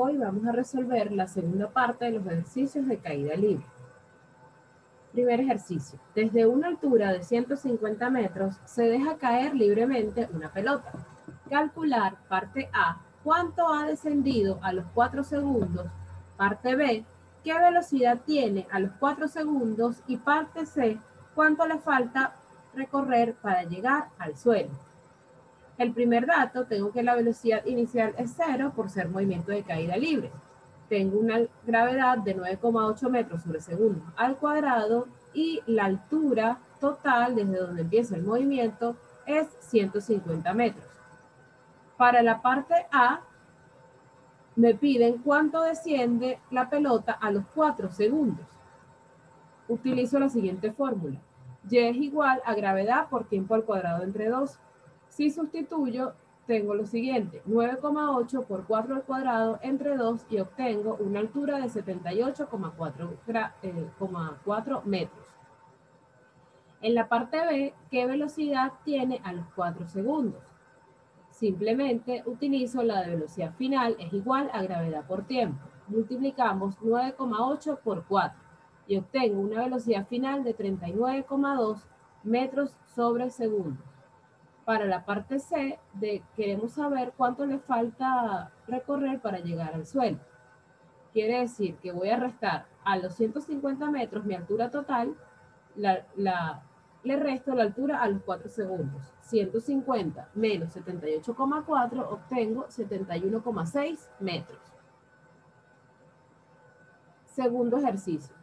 Hoy vamos a resolver la segunda parte de los ejercicios de caída libre. Primer ejercicio. Desde una altura de 150 metros se deja caer libremente una pelota. Calcular parte A, cuánto ha descendido a los 4 segundos. Parte B, qué velocidad tiene a los 4 segundos. Y parte C, cuánto le falta recorrer para llegar al suelo. El primer dato, tengo que la velocidad inicial es cero por ser movimiento de caída libre. Tengo una gravedad de 9,8 metros sobre segundo al cuadrado y la altura total desde donde empieza el movimiento es 150 metros. Para la parte A, me piden cuánto desciende la pelota a los 4 segundos. Utilizo la siguiente fórmula. Y es igual a gravedad por tiempo al cuadrado entre 2. Si sustituyo, tengo lo siguiente, 9,8 por 4 al cuadrado entre 2 y obtengo una altura de 78,4 eh, metros. En la parte B, ¿qué velocidad tiene a los 4 segundos? Simplemente utilizo la de velocidad final es igual a gravedad por tiempo. Multiplicamos 9,8 por 4 y obtengo una velocidad final de 39,2 metros sobre segundo para la parte C de queremos saber cuánto le falta recorrer para llegar al suelo. Quiere decir que voy a restar a los 150 metros mi altura total, le resto la altura a los 4 segundos. 150 menos 78,4 obtengo 71,6 metros. Segundo ejercicio.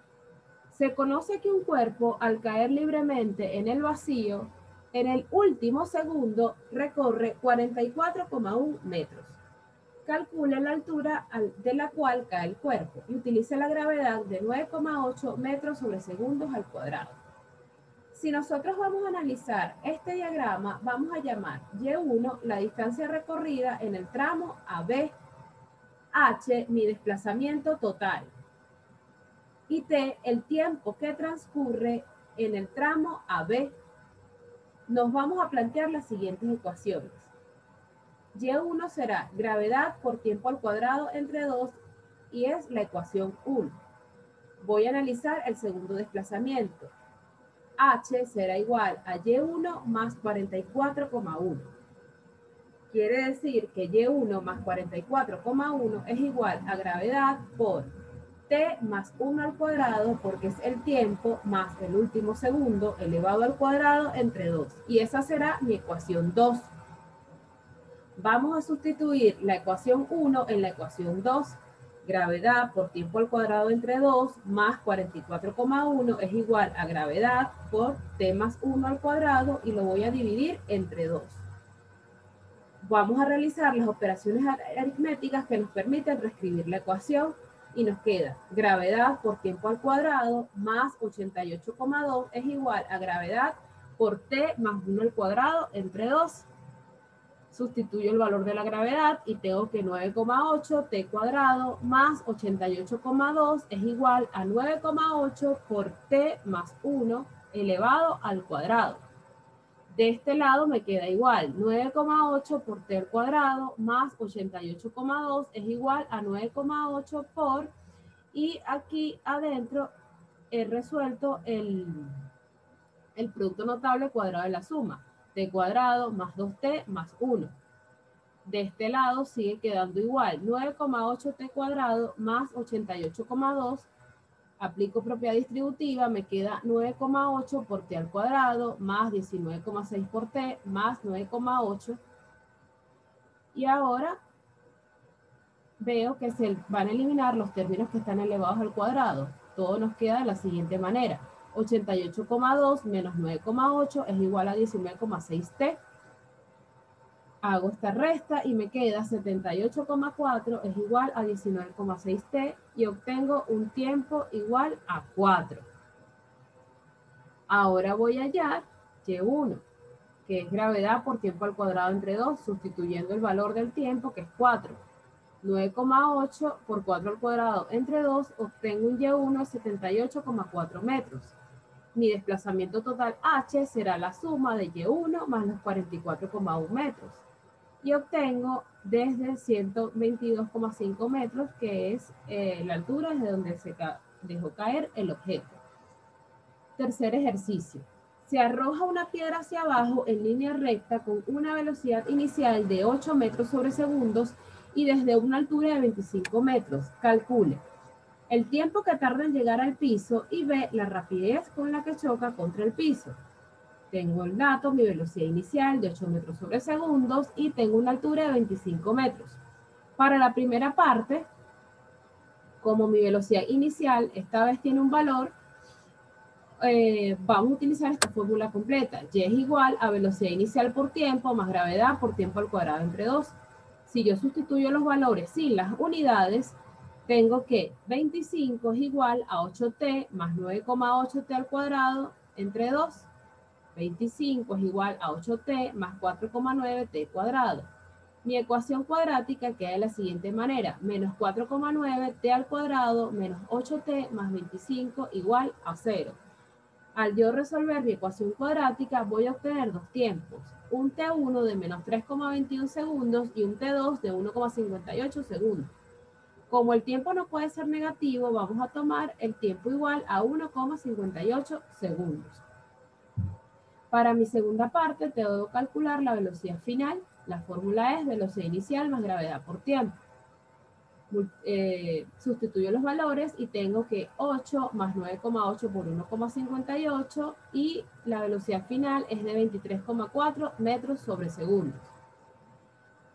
Se conoce que un cuerpo al caer libremente en el vacío en el último segundo recorre 44,1 metros. Calcula la altura de la cual cae el cuerpo y utiliza la gravedad de 9,8 metros sobre segundos al cuadrado. Si nosotros vamos a analizar este diagrama, vamos a llamar Y1 la distancia recorrida en el tramo AB, H mi desplazamiento total y T el tiempo que transcurre en el tramo AB nos vamos a plantear las siguientes ecuaciones. Y1 será gravedad por tiempo al cuadrado entre 2 y es la ecuación 1. Voy a analizar el segundo desplazamiento. H será igual a Y1 más 44,1. Quiere decir que Y1 más 44,1 es igual a gravedad por t más 1 al cuadrado porque es el tiempo más el último segundo elevado al cuadrado entre 2. Y esa será mi ecuación 2. Vamos a sustituir la ecuación 1 en la ecuación 2. Gravedad por tiempo al cuadrado entre 2 más 44,1 es igual a gravedad por t más 1 al cuadrado y lo voy a dividir entre 2. Vamos a realizar las operaciones aritméticas que nos permiten reescribir la ecuación y nos queda gravedad por tiempo al cuadrado más 88,2 es igual a gravedad por t más 1 al cuadrado entre 2. Sustituyo el valor de la gravedad y tengo que 9,8 t cuadrado más 88,2 es igual a 9,8 por t más 1 elevado al cuadrado. De este lado me queda igual, 9,8 por t al cuadrado más 88,2 es igual a 9,8 por, y aquí adentro he resuelto el, el producto notable cuadrado de la suma, t cuadrado más 2t más 1. De este lado sigue quedando igual, 9,8 t cuadrado más 88,2 aplico propiedad distributiva, me queda 9,8 por t al cuadrado más 19,6 por t más 9,8. Y ahora veo que se van a eliminar los términos que están elevados al cuadrado. Todo nos queda de la siguiente manera. 88,2 menos 9,8 es igual a 19,6t hago esta resta y me queda 78,4 es igual a 19,6t y obtengo un tiempo igual a 4. Ahora voy a hallar Y1, que es gravedad por tiempo al cuadrado entre 2, sustituyendo el valor del tiempo, que es 4. 9,8 por 4 al cuadrado entre 2, obtengo un Y1 de 78,4 metros. Mi desplazamiento total H será la suma de Y1 más los 44,1 metros y obtengo desde 122,5 metros, que es eh, la altura desde donde se dejó caer el objeto. Tercer ejercicio. Se arroja una piedra hacia abajo en línea recta con una velocidad inicial de 8 metros sobre segundos y desde una altura de 25 metros. Calcule el tiempo que tarda en llegar al piso y ve la rapidez con la que choca contra el piso. Tengo el dato, mi velocidad inicial de 8 metros sobre segundos y tengo una altura de 25 metros. Para la primera parte, como mi velocidad inicial esta vez tiene un valor, eh, vamos a utilizar esta fórmula completa. Y es igual a velocidad inicial por tiempo más gravedad por tiempo al cuadrado entre 2. Si yo sustituyo los valores sin las unidades, tengo que 25 es igual a 8t más 9,8t al cuadrado entre 2. 25 es igual a 8t más 4,9t cuadrado. Mi ecuación cuadrática queda de la siguiente manera. Menos 4,9t al cuadrado menos 8t más 25 igual a 0. Al yo resolver mi ecuación cuadrática voy a obtener dos tiempos. Un T1 de menos 3,21 segundos y un T2 de 1,58 segundos. Como el tiempo no puede ser negativo, vamos a tomar el tiempo igual a 1,58 segundos. Para mi segunda parte, te debo calcular la velocidad final. La fórmula es velocidad inicial más gravedad por tiempo. Eh, sustituyo los valores y tengo que 8 más 9,8 por 1,58 y la velocidad final es de 23,4 metros sobre segundos.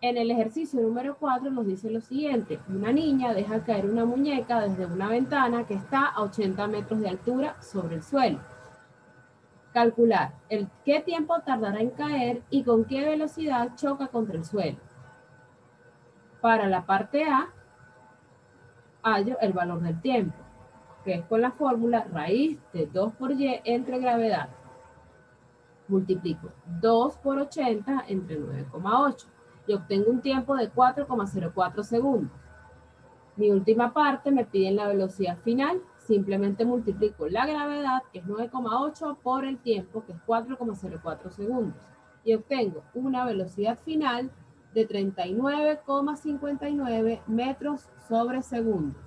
En el ejercicio número 4 nos dice lo siguiente. Una niña deja caer una muñeca desde una ventana que está a 80 metros de altura sobre el suelo. Calcular el qué tiempo tardará en caer y con qué velocidad choca contra el suelo. Para la parte A, hallo el valor del tiempo, que es con la fórmula raíz de 2 por y entre gravedad. Multiplico 2 por 80 entre 9,8 y obtengo un tiempo de 4,04 segundos. Mi última parte me piden la velocidad final simplemente multiplico la gravedad, que es 9,8, por el tiempo, que es 4,04 segundos. Y obtengo una velocidad final de 39,59 metros sobre segundos.